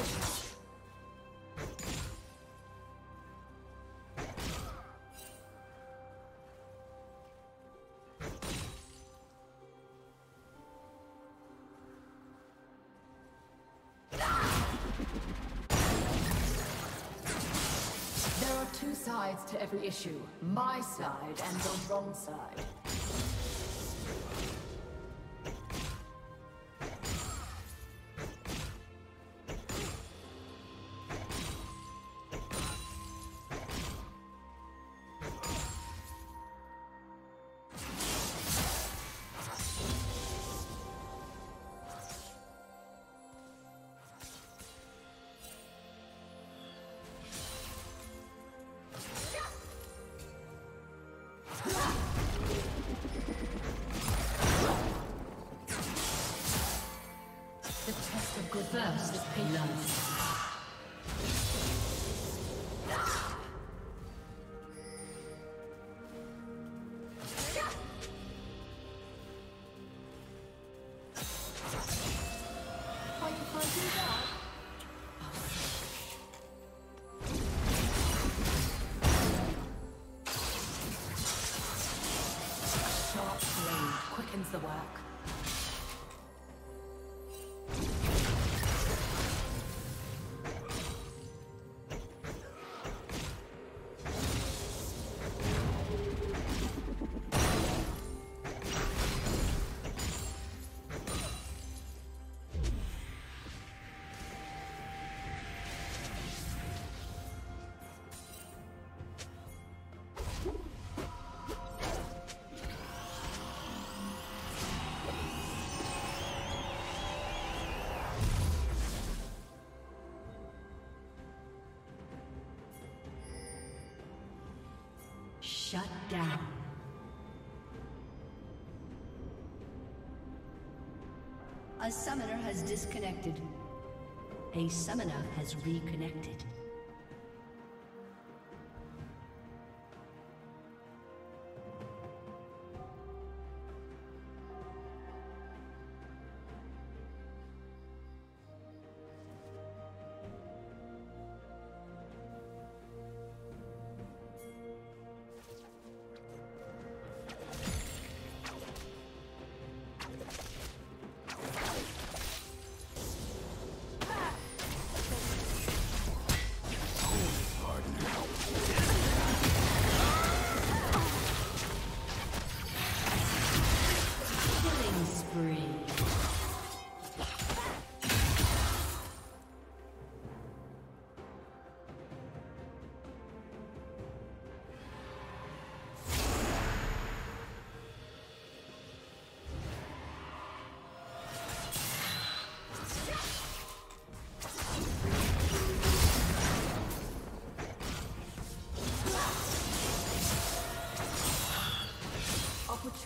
There are two sides to every issue. My side and the wrong side. Quickens the work. Shut down. A summoner has disconnected. A summoner has reconnected.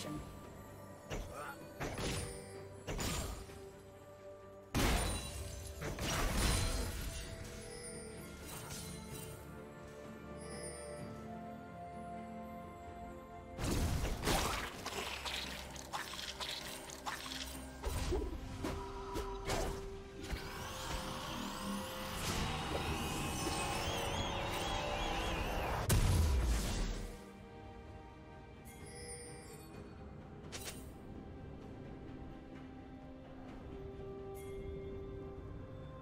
Adaptation.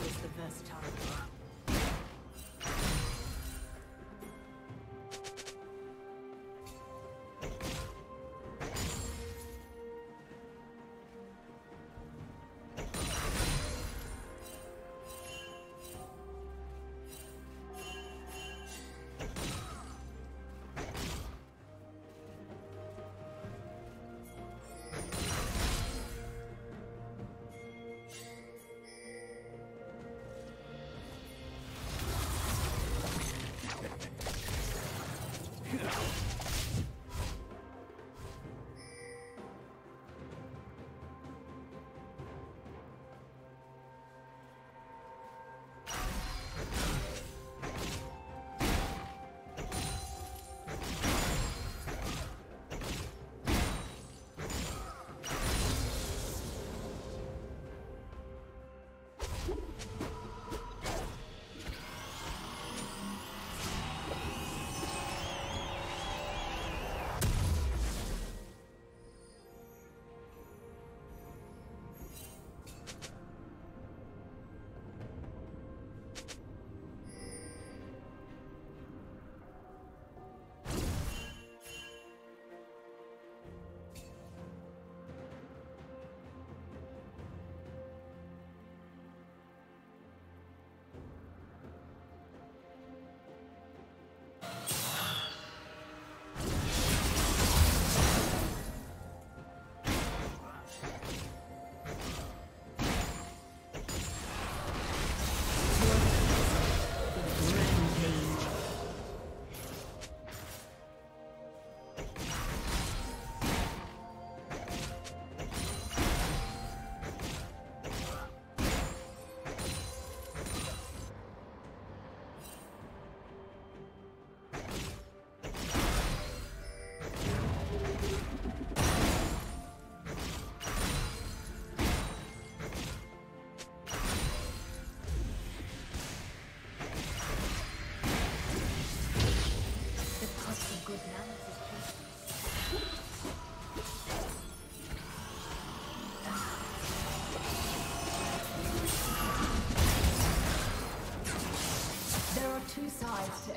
Favors the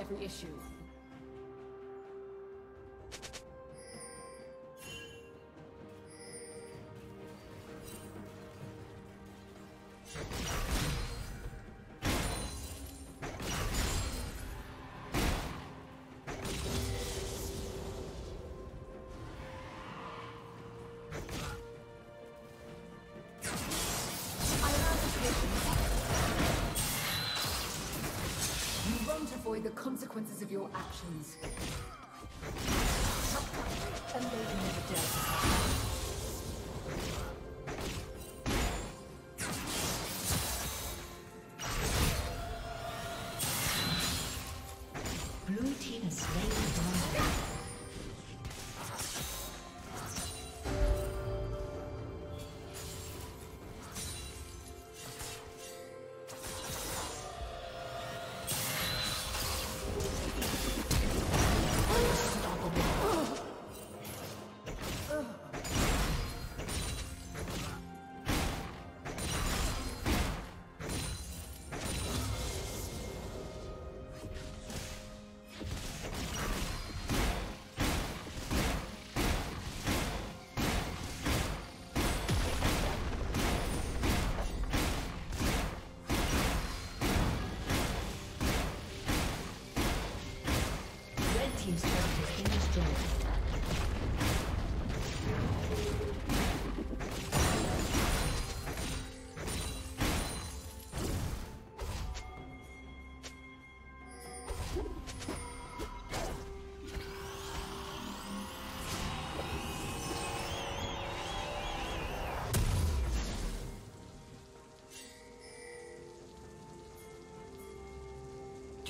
every issue. Avoid the consequences of your actions.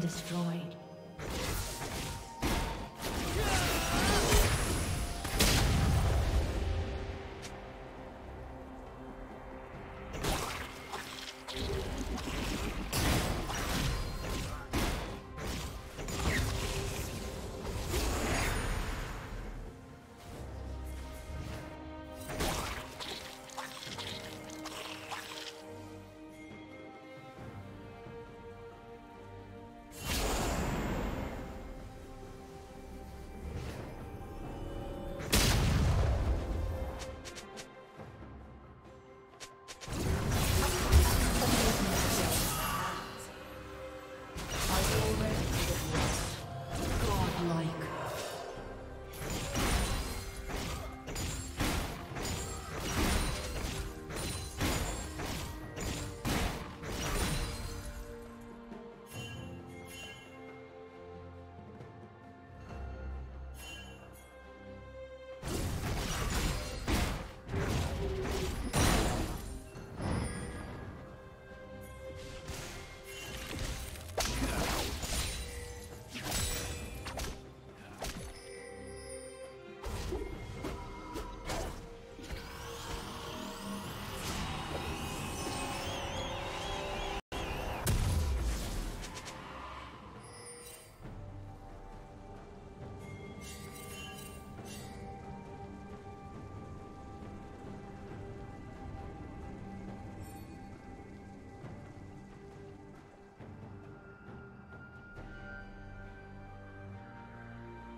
Destroyed.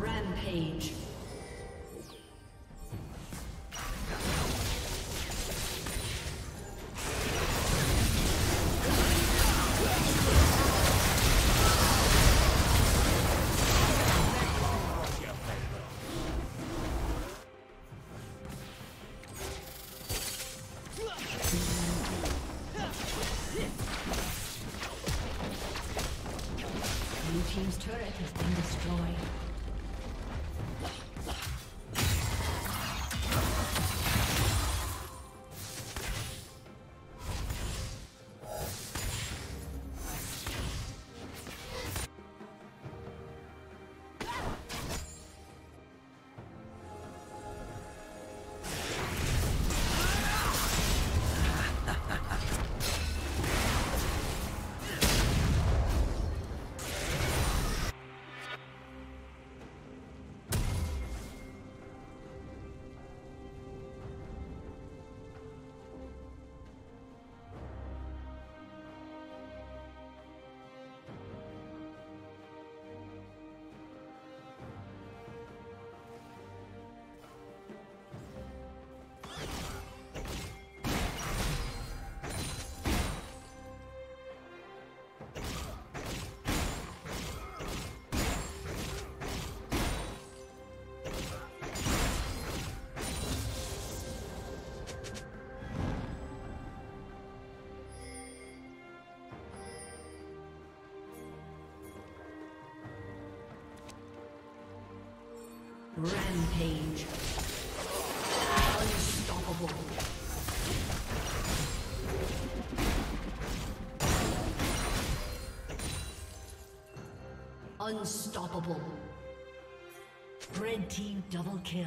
Rampage. Rampage. Unstoppable. Unstoppable. Red team double kill.